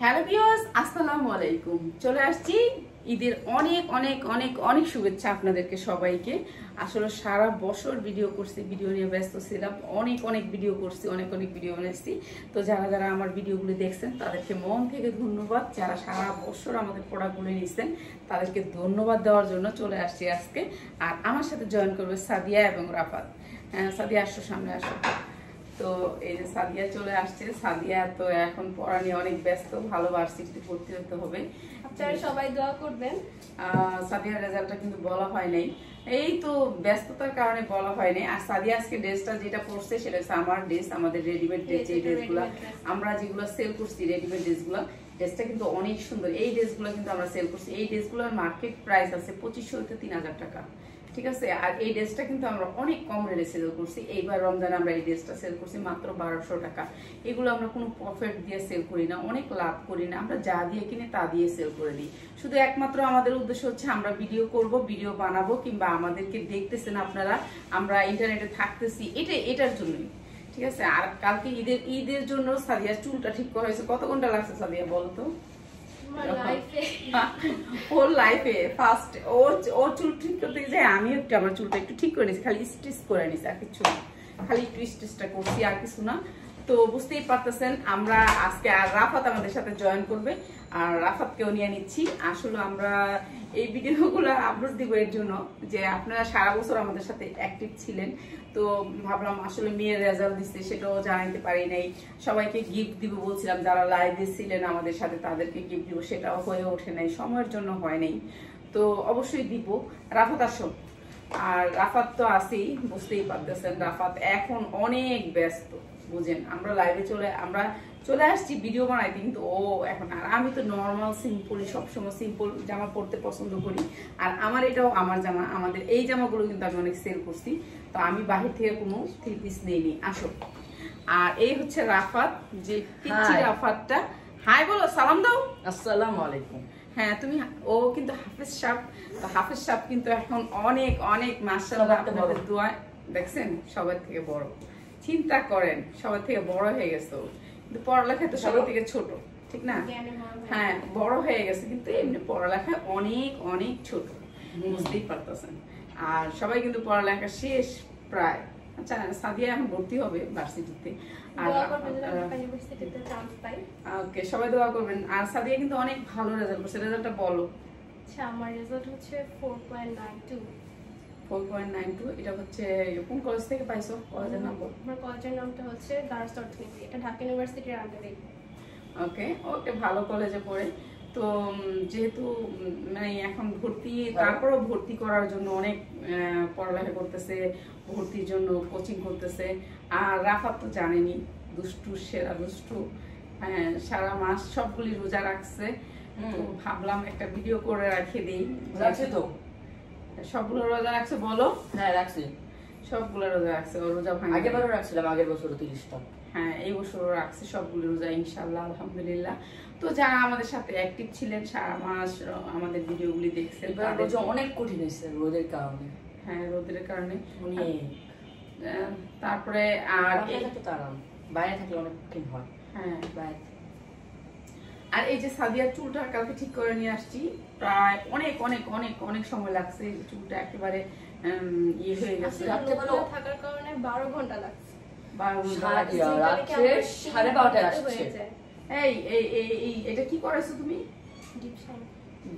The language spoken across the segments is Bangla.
হ্যালো ভিউয়ার্স আসসালামু আলাইকুম। চলে আসছি ঈদের অনেক অনেক অনেক অনেক শুভেচ্ছা আপনাদেরকে সবাইকে। আসলে সারা বছর ভিডিও করছি ভিডিও নিয়ে ব্যস্ত ছিলাম। অনেক অনেক ভিডিও করছি অনেক অনেক ভিডিও বানাইছি। তো যারা যারা আমার ভিডিওগুলি দেখছেন তাদেরকে মন থেকে ধন্যবাদ। যারা সারা বছর আমাদের প্রোডাক্টগুলি নিচ্ছেন তাদেরকে ধন্যবাদ দেওয়ার জন্য চলে আসছি আজকে। আর আমার সাথে জয়েন করবে সাদিয়া এবং রাফাত। হ্যাঁ, সাদিয়া আসো সামনে আসো। তো এই যে সাদিয়া চলে আসছে সাদিয়া তো এখন পড়া নিয়ে অনেক ব্যস্ত ভালো ভার্সিটিতে ভর্তি হতে হবে। আপনারা সবাই দোয়া করবেন। সাদিয়ার রেজাল্টটা কিন্তু বলা হয় নাই। এই তো ব্যস্ততার কারণে বলা হয় নাই। আর সাদিয়া আজকে ড্রেসটা যেটা পরছে সেটা হচ্ছে আমার ড্রেস আমাদের রেডিমেড ড্রেস এটা ড্রেসগুলো আমরা যেগুলো সেল করছি রেডিমেড ড্রেসগুলো ড্রেসটা কিন্তু অনেক সুন্দর। এই ড্রেসগুলো কিন্তু আমরা সেল করছি। এই ড্রেসগুলোর মার্কেট প্রাইস আছে পঁচিশশো হতে তিন হাজার টাকা। ঠিক আছে? আর এই ড্রেসটা কিন্তু আমরা অনেক কম রেটে সেল করছি। এইবার রমজানে আমরা এই ড্রেসটা সেল করছি মাত্র বারোশো টাকা। এগুলো আমরা কোনো প্রফিট দিয়ে সেল করি না, অনেক লাভ করি না। আমরা যা দিয়ে কিনে তা দিয়ে সেল করে দিই। শুধু একমাত্র আমাদের উদ্দেশ্য হচ্ছে আমরা ভিডিও করব ভিডিও বানাবো কিংবা আমাদেরকে দেখতেছেন আপনারা, আমরা ইন্টারনেটে থাকতেছি। এটা, এটার জন্যই। ঠিক আছে? আর কালকে ঈদের ঈদের জন্য সাদিয়ার চুলটা ঠিক করা হয়েছে। কত ঘণ্টা লাগছে সাদিয়া বলো তো আমার লাইফে ওর লাইফে ফার্স্ট ওর ওর চুল ঠিক করতে যায় আমি একটু আমার চুলটা একটু ঠিক করে নিছি খালি স্টিচ করে নিছি আর কিছু খালি একটু স্টিচটা করছি, আর কিছু না। তো বুঝতেই পারতেছেন, আমরা আজকে আর রাফাত আমাদের সাথে জয়েন করবে। আর রাফাতকেও নিয়ে নিচ্ছি। আসলে আমরা এই ভিডিওগুলো আপলোড দিব এর জন্য যে আপনারা সারা বছর আমাদের সাথে অ্যাক্টিভ ছিলেন। তো ভাবলাম আসলে মেয়ের রেজাল্ট দিচ্ছে সেটাও জানাইতে পারি নাই। সবাইকে গিফট দিব বলছিলাম, যারা লাইভে ছিলেন আমাদের সাথে তাদেরকে গিফট দিব, সেটাও হয়ে ওঠে নাই, সময়ের জন্য হয় নাই। তো অবশ্যই দিব। রাফাত, আসো। আর রাফাত তো আছেই বুঝতেই পারতেছেন রাফাত এখন অনেক ব্যস্ত বুঝেন। আমরা লাইভে চলে আমরা চলে আসছি ভিডিও বানাইতে কিন্তু ও এখন আর আমি তো নর্মাল সিম্পল সবসময় সিম্পল জামা পরতে পছন্দ করি। আর আমার এটাও আমার জামা আমাদের এই জামাগুলো কিন্তু আমি অনেক সেল করছি। তো আমি বাহির থেকে কোনো থ্রি পিস নেইনি আসো। আর এই হচ্ছে রাফাত যে রাফাতটা। হাই বলো সালাম দাও। আসসালামু আলাইকুম। হ্যাঁ তুমি ও কিন্তু হাফিজ সাপ তো হাফিজ সাপ কিন্তু এখন অনেক অনেক মাসাল্লাহ আপনাদের দোয়া দেখছেন? সবার থেকে বড়। চিন্তা করেন সবার থেকে বড় হয়ে গেছে। কিন্তু পড়ালেখায় তো সবার থেকে ছোট ঠিক না? হয়ে বড় হয়ে গেছে কিন্তু এমনি পড়ালেখায় অনেক অনেক ছোট। বুঝতেই পারতেছেন। আর সবাই কিন্তু পড়ালেখা শেষ প্রায়। সাদিয়া এখন ভর্তি হবে ভার্সিটিতে আর ওকে সবাই দোয়া করবেন। আর সাদিয়া কিন্তু অনেক ভালো রেজাল্ট করছে। রেজাল্টটা বলো। আচ্ছা আমার রেজাল্ট হচ্ছে four point nine two four point nine two এটা হচ্ছে কোন কলেজ থেকে পাইছো? কলেজের নাম বল আমার কলেজের নামটা হচ্ছে গার্লস অর্থনীতি। এটা ঢাকা ইউনিভার্সিটির আন্ডারে ওকে ও একটা ভালো কলেজে পড়ে। তো যেহেতু মানে এখন ভর্তি তারপরও ভর্তি করার জন্য অনেক পড়ালেখা করতেছে ভর্তির জন্য কোচিং করতেছে। আর রাফাত তো জানেনি দুষ্টু সেরা দুষ্টু। হ্যাঁ, সারা মাস সবগুলি রোজা রাখছে। তো ভাবলাম একটা ভিডিও করে রাখে দিই। রাখছি তো। সবগুলো রোজা রাখছে বলো? হ্যাঁ রাখছি। সবগুলো রোজা রাখছে রোজা ভাঙে আগের বারও রাখছিলাম আগের বছর তিরিশটা। হ্যাঁ এই বছরও রাখছে সবগুলো রোজা ইনশাল্লাহ আলহামদুলিল্লাহ। তো যারা আমাদের সাথে অ্যাক্টিভ ছিলেন সারা মাস আমাদের ভিডিওগুলি দেখছেন রোজা অনেক কঠিন হয়েছে রোদের কারণে। হ্যাঁ রোদের কারণে। তারপরে আর বাইরে থাকলে অনেক কঠিন হয়। হ্যাঁ। বাইরে। আর এই যে সাদিয়ার চুলটা কালকে ঠিক করে নিয়ে আসছি প্রায় অনেক অনেক অনেক অনেক সময় লাগছে চুলটা একেবারে ইয়ে হয়ে গেছে। আসলে রাত্রে রোদে বেলা- থাকার কারণে বারো ঘণ্টা লাগছে। বারো ঘণ্টা সারা- লাগছে। ইয়া, Physically রাত্রে সাড়ে বারোটায় আসছে। এই এই এই এই এটা কি করেছ তুমি?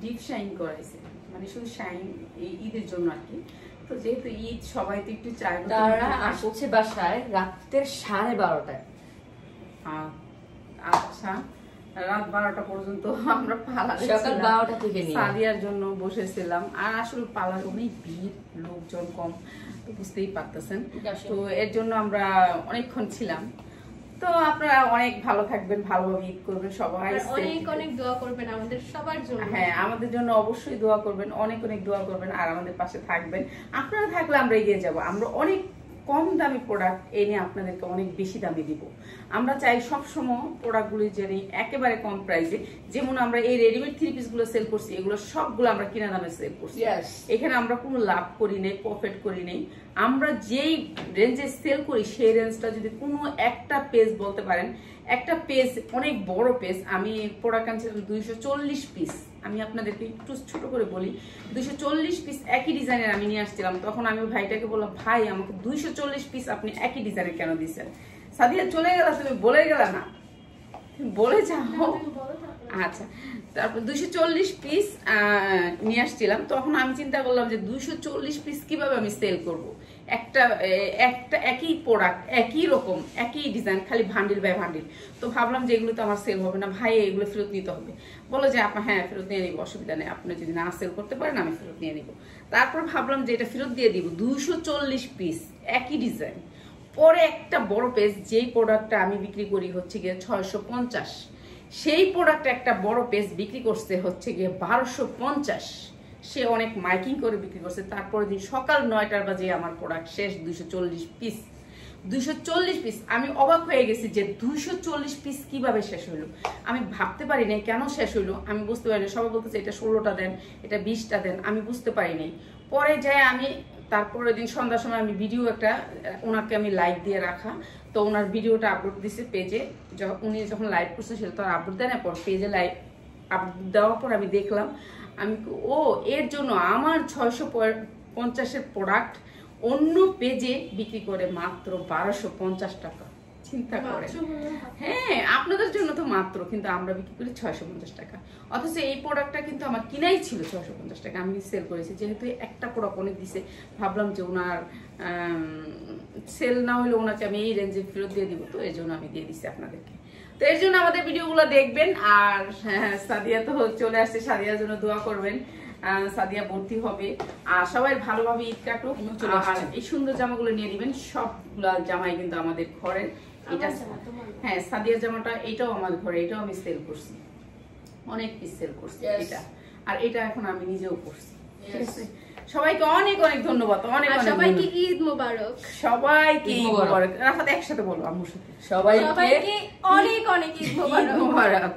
ডিপ শাইন করাইছে। মানে শুধু শাইন এই ঈদের জন্য আর কি। তো যেহেতু ঈদ সবাই তো একটু চায় তারা আসছে বাসায় রাত্রের সাড়ে বারোটায়। আ- আচ্ছা। রাত বারোটা পর্যন্ত আমরা পালা সকাল বারোটা থেকে সাদিয়ার জন্য বসেছিলাম। আর আসলে পালার অনেক ভিড় লোকজন কম তো বুঝতেই পারতেছেন। তো এর জন্য আমরা অনেকক্ষণ ছিলাম। তো আপনারা অনেক ভালো থাকবেন ভালোভাবে ঈদ করবেন সবাই অনেক অনেক দোয়া করবেন আমাদের সবার জন্য। হ্যাঁ আমাদের জন্য অবশ্যই দোয়া করবেন অনেক অনেক দোয়া করবেন আর আমাদের পাশে থাকবেন। আপনারা থাকলে আমরা এগিয়ে যাব আমরা অনেক কম দামি প্রোডাক্ট এনে আপনাদেরকে অনেক বেশি দামে দিব। আমরা চাই সব সময় প্রোডাক্টগুলি যেন একেবারে কম প্রাইসে যেমন আমরা এই রেডিমেড থ্রি পিসগুলো সেল করছি এগুলো সবগুলো আমরা কিনা দামে সেল করছি। এখানে আমরা কোনো লাভ করি নেই প্রফিট করি নেই। আমরা যেই রেঞ্জে সেল করি সেই রেঞ্জটা যদি কোনো একটা পেজ বলতে পারেন একটা পেজ অনেক বড় পেজ আমি প্রোডাক্ট আনছিলাম দুইশো চল্লিশ পিস আমি আপনাদেরকে একটু ছোট করে বলি দুইশো চল্লিশ পিস একই ডিজাইনের আমি নিয়ে আসছিলাম। তখন আমি ভাইটাকে বললাম ভাই আমাকে দুইশো চল্লিশ পিস আপনি একই ডিজাইনের কেন দিচ্ছেন সাদিয়া চলে গেলা তুমি বলে গেলা না। বলে যাও। আচ্ছা তারপর দুইশো চল্লিশ পিস নিয়ে আসছিলাম। তখন আমি চিন্তা করলাম যে দুইশো চল্লিশ পিস কীভাবে আমি সেল করব? একটা একটা, একই প্রোডাক্ট একই রকম, একই ডিজাইন খালি ভান্ডিল বাই ভান্ডিল তো ভাবলাম যে এগুলো তো আমার সেল হবে না। ভাই, এগুলো ফেরত নিতে হবে। বলো যে, আপা হ্যাঁ ফেরত নিয়ে নিবো, অসুবিধা নেই। আপনি যদি না সেল করতে পারেন, আমি ফেরত নিয়ে নিবো। তারপর ভাবলাম যে, এটা ফেরত দিয়ে দিব দুশো চল্লিশ পিস একই ডিজাইন পরে একটা বড় পেজ যেই প্রোডাক্টটা আমি বিক্রি করি হচ্ছে গিয়ে ছয়শো পঞ্চাশ। সেই প্রোডাক্ট একটা বড় পেজ বিক্রি করছে হচ্ছে গিয়ে বারোশো পঞ্চাশ। সে অনেক মাইকিং করে বিক্রি করছে। তারপরে দিন সকাল নয়টার বাজে আমার প্রোডাক্ট শেষ, দুইশো চল্লিশ পিস দুইশো চল্লিশ পিস আমি অবাক হয়ে গেছি যে দুইশো চল্লিশ পিস কীভাবে শেষ হইল? আমি ভাবতে পারি নাই কেন শেষ হইল। আমি বুঝতে পারি না সবাই বলতেছে, এটা ষোলোটা দেন, এটা বিশটা দেন। আমি বুঝতে পারি নাই। পরে যাই আমি, তারপরের দিন সন্ধ্যার সময় আমি ভিডিও একটা, ওনাকে আমি লাইভ দিয়ে রাখা। তো ওনার ভিডিওটা আপলোড দিছে পেজে যখন উনি যখন লাইভ করছে, সেটা তো আপলোড দেয় না। পর পেজে লাইভ আপলোড দেওয়ার পর আমি দেখলাম আমি ও এর জন্য আমার ছয়শো পঞ্চাশের প্রোডাক্ট অন্য পেজে বিক্রি করে মাত্র বারোশো পঞ্চাশ টাকা। চিন্তা করে হ্যাঁ আপনাদের জন্য তো মাত্র কিন্তু আমরা বিক্রি করি ছয়শো পঞ্চাশ টাকা। অথচ এই প্রোডাক্টটা কিন্তু আমার কিনাই ছিল ছয়শো পঞ্চাশ টাকা আমি সেল করেছি। যেহেতু একটা প্রোডাক্ট অনেক দিছে ভাবলাম যে ওনার সেল না হলে ওনাকে আমি এই রেঞ্জে ফেরত দিয়ে দিব তো এই জন্য আমি দিয়ে দিছি আপনাদেরকে। তো এর জন্য আমাদের ভিডিওগুলো দেখবেন আর হ্যাঁ, সাদিয়া তো চলে আসছে সাদিয়ার জন্য দোয়া করবেন। সাদিয়া ভর্তি হবে। আর সবাই ভালোভাবে ঈদ কাটুক। আর এই সুন্দর জামাগুলো নিয়ে দিবেন সবগুলা জামাই কিন্তু আমাদের ঘরের। এটা। হ্যাঁ সাদিয়ার জামাটা এটাও আমার ঘরে এটাও আমি সেল করছি। অনেক পিস সেল করছি এটা। আর এটা এখন আমি নিজেও করছি। ঠিক আছে? সবাইকে অনেক অনেক ধন্যবাদ অনেক অনেক সবাইকে ঈদ মোবারক। সবাইকে ঈদ মুবারক। রাফাত একসাথে বলো আম্মুর সাথে। সবাইকে সবাইকে অনেক অনেক ঈদ মোবারক।